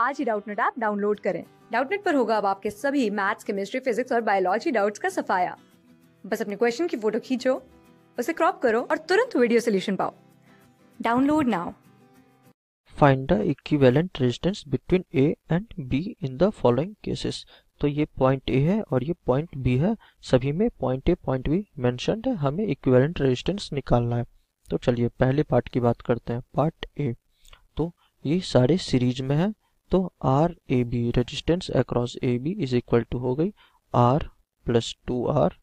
आज ही Doubtnut app download करें। डाउटनेट पर होगा अब आपके सभी मैथ्स केमिस्ट्री फिजिक्स और बायोलॉजी डाउट्स का सफाया। बस अपने क्वेश्चन की फ़ोटो खींचो, उसे क्रॉप करो और तुरंत वीडियो सोल्यूशन पाओ। Download now find the equivalent resistance between A and B in the following cases तो ये पॉइंट ए है और ये पॉइंट बी है। सभी में point A point B mentioned है। हमें इक्विवेलेंट रेजिस्टेंस निकालना है। तो चलिए पहले पार्ट की बात करते हैं। पार्ट ए तो ये सारे सीरीज़ में है। तो R A B resistance across A B is equal to हो गई R plus two R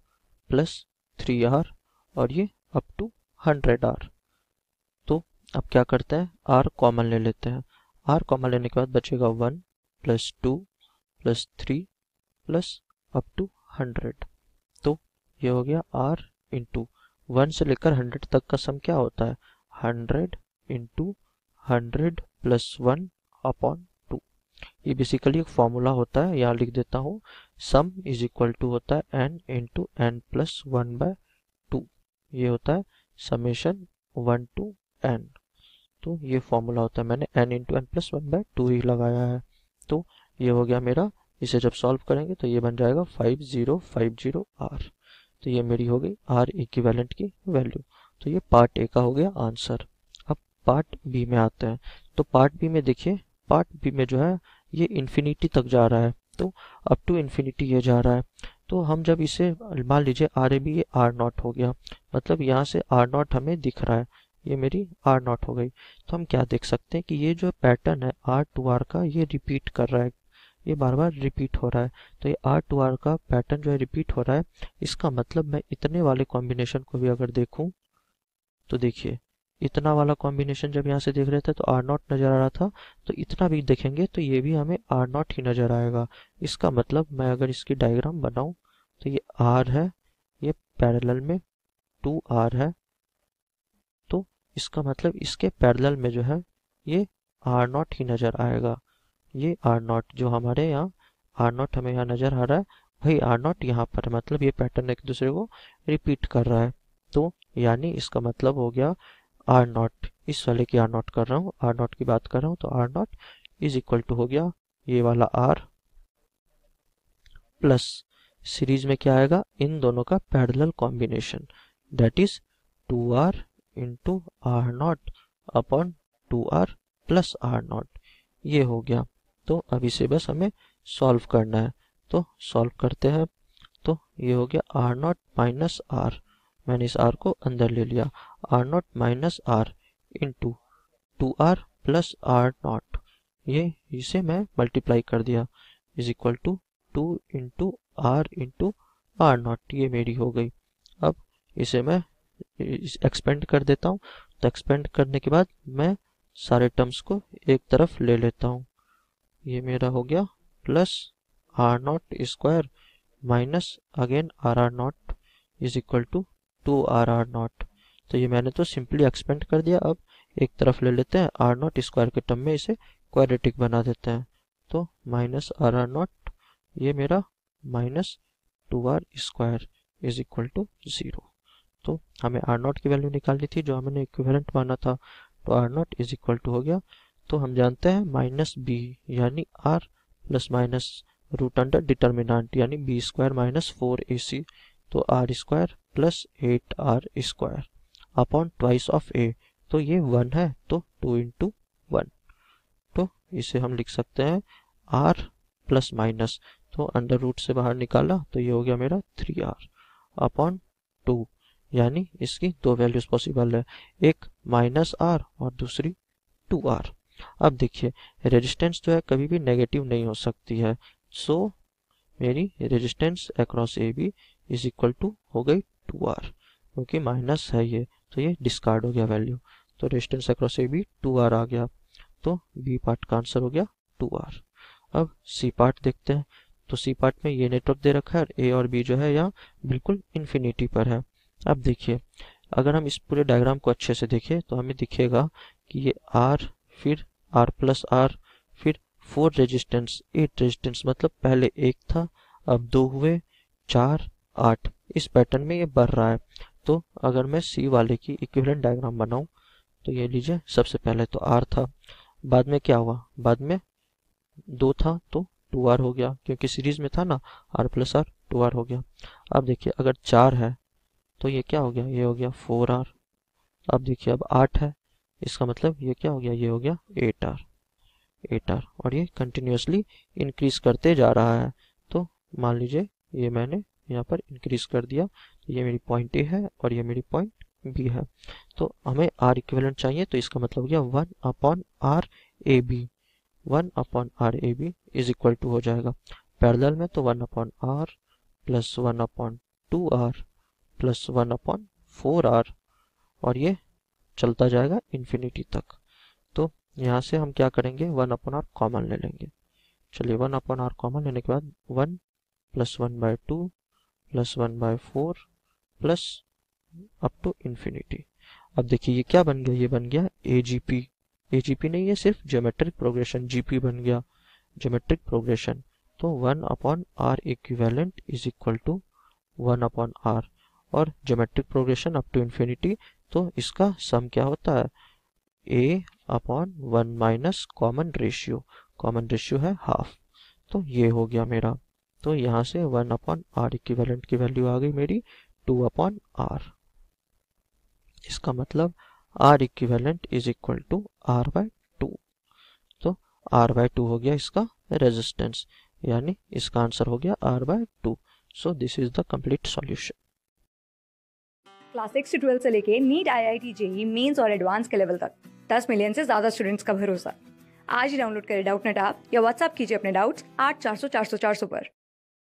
plus three R और ये अप टू हंड्रेड आर तो अब क्या करते हैं? आर कॉमन ले लेते हैं। आर कॉमन लेने के बाद बचेगा one plus two plus three plus up to hundred तो ये हो गया आर इंटू वन से लेकर हंड्रेड तक का सम क्या होता है? Hundred into hundred plus one upon ये बेसिकली एक फॉर्मूला होता है, यहाँ लिख देता हूँ सम इज़ इक्वल टू होता है N into N plus one by two ये होता है समेशन वन टू एन तो ये फॉर्मूला होता है, मैंने N into N plus one by two ही लगाया है। तो ये हो गया मेरा, इसे जब सॉल्व करेंगे तो ये बन जाएगा five zero five zero R तो ये मेरी हो गई आर इक्विवेलेंट की वैल्यू तो ये पार्ट ए का हो गया आंसर अब पार्ट बी में आते हैं। तो पार्ट बी में देखिए पार्ट बी में जो है, ये इन्फिनिटी तक जा रहा है। तो अप टू इन्फिनिटी ये जा रहा है। तो हम जब इसे, मान लीजिए आर ए बी ये आर नॉट हो गया मतलब यहाँ से आर नॉट हमें दिख रहा है। ये मेरी आर नॉट हो गई। तो हम क्या देख सकते हैं कि ये जो पैटर्न है आर टू आर का, ये रिपीट कर रहा है। ये बार बार रिपीट हो रहा है। तो ये आर टू आर का पैटर्न जो है रिपीट हो रहा है। इसका मतलब मैं इतने वाले कॉम्बिनेशन को भी अगर देखूँ तो देखिए इतना वाला कॉम्बिनेशन जब यहाँ से देख रहे थे तो आर नॉट नज़र आ रहा था तो इतना भी देखेंगे तो ये भी हमें आर नॉट ही नज़र आएगा। इसका मतलब मैं अगर इसकी डायग्राम बनाऊँ तो ये आर है, ये पैरेलल में टू आर है तो इसका मतलब इसके पैरेलल में जो है, ये आर नॉट ही नज़र आएगा। ये आर नॉट जो हमारे यहाँ आर नॉट हमें यहाँ नज़र आ रहा है, वही आर नॉट यहाँ पर मतलब ये पैटर्न एक दूसरे को रिपीट कर रहा है। तो यानी इसका मतलब हो गया आर नॉट इस वाले की आर नॉट कर रहा हूँ आर नॉट की बात कर रहा हूँ तो R naught is equal to हो गया ये वाला आर प्लस सीरीज़ में क्या आएगा? इन दोनों का parallel combination that is two R into R naught upon two R plus R naught ये हो गया। तो अब इसे बस हमें सॉल्व करना है। तो सॉल्व करते हैं। तो ये हो गया आर नॉट माइनस आर मैंने इस आर को अंदर ले लिया। R naught minus R into two R plus R naught ये, इसे मैं मल्टीप्लाई कर दिया. Is equal to two into R into R naught ये मेरी हो गई. अब इसे मैं एक्सपेंड कर देता हूँ. तो एक्सपेंड करने के बाद मैं सारे टर्म्स को एक तरफ़ ले लेता हूँ. ये मेरा हो गया plus R naught square minus again R R naught is equal to two R R naught तो ये मैंने तो सिंपली एक्सपेंड कर दिया। अब एक तरफ़ ले लेते हैं आर नॉट स्क्वायर के टर्म में, इसे क्वाड्रेटिक बना देते हैं। तो माइनस आर आर नॉट ये मेरा minus two R square is equal to zero. तो हमें आर नॉट की वैल्यू निकालनी थी, जो हमने इक्विवेलेंट माना था। तो R naught is equal to हो गया। तो हम जानते हैं माइनस बी यानी R plus minus root under determinant, यानी B square minus four A C तो R square plus eight R square. Upon twice of A तो ये वन है तो टू इंटू वन तो इसे हम लिख सकते हैं आर प्लस माइनस तो अंडर रूट से बाहर निकाला तो ये हो गया मेरा थ्री आर अपॉन टू यानी इसकी दो वैल्यूज़ पॉसिबल है एक माइनस आर और दूसरी टू आर अब देखिए रेजिस्टेंस जो है कभी भी नेगेटिव नहीं हो सकती है. सो so, मेरी resistance across A B is equal to हो गई टू आर क्योंकि माइनस है ये तो ये डिस्कार्ड हो गया वैल्यू तो resistance across A B two R आ गया. तो बी पार्ट का आंसर हो गया टू आर अब सी पार्ट देखते हैं. तो सी पार्ट में ये नेटवर्क दे रखा है और ए और बी जो है यहाँ बिल्कुल इन्फिनिटी पर है. अब देखिए, अगर हम इस पूरे डायग्राम को अच्छे से देखें तो हमें दिखेगा कि ये आर फिर आर प्लस आर फिर फोर रेजिस्टेंस एट रेजिस्टेंस मतलब पहले एक था, अब दो हुए, चार, आठ. इस पैटर्न में ये बढ़ रहा है. तो अगर मैं सी वाले की इक्विवेलेंट डायग्राम बनाऊँ तो ये लीजिए, सबसे पहले तो आर था, बाद में क्या हुआ? बाद में दो था तो टू आर हो गया, क्योंकि सीरीज़ में था ना R plus R two R हो गया। अब देखिए, अगर चार है तो ये क्या हो गया? ये हो गया फोर आर अब देखिए, अब आठ है, इसका मतलब ये क्या हो गया? ये हो गया एट आर एट आर और ये कंटिन्यूसली इंक्रीज करते जा रहा है। तो मान लीजिए, ये मैंने यहाँ पर इंक्रीज कर दिया। तो ये मेरी पॉइंट ए है और ये मेरी पॉइंट बी है। तो हमें आर इक्विवेलेंट चाहिए तो इसका मतलब हो गया one upon R A B one upon R A B is equal to हो जाएगा। पैरेलल में तो one upon R plus one upon two R plus one upon four R और ये चलता जाएगा इन्फिनिटी तक। तो यहाँ से हम क्या करेंगे? वन अपॉन आर कॉमन ले लेंगे। चलिए वन अपॉन आर कॉमन लेने के बाद one plus one by two plus one by four plus up to infinity अब देखिए, ये क्या बन गया? ये बन गया ए G P A G P नहीं है, सिर्फ़ जोमेट्रिक प्रोग्रेशन जी पी बन गया। जोमेट्रिक प्रोग्रेशन तो one upon R equivalent is equal to one upon R. और geometric progression up to infinity तो इसका सम क्या होता है? A upon one minus common ratio. Common ratio है हाफ़। तो ये हो गया मेरा तो यहाँ से वन अपॉन आर इक्विवेलेंट की वैल्यू आ गई मेरी टू अपॉन आर इसका मतलब R equivalent is equal to R by two तो आर बाय टू हो गया इसका रेजिस्टेंस यानी इसका आंसर हो गया R by two so this is the complete solution class six से ट्वेल्थ से लेके NEET I I T JEE mains और एडवांस के लेवल तक। दस मिलियन से ज़्यादा स्टूडेंट्स का भरोसा। आज ही डाउनलोड करें डाउट नेट आप या व्हाट्सअप कीजिए अपने डाउट्स आठ चार सौ चार सौ चार सौ पर।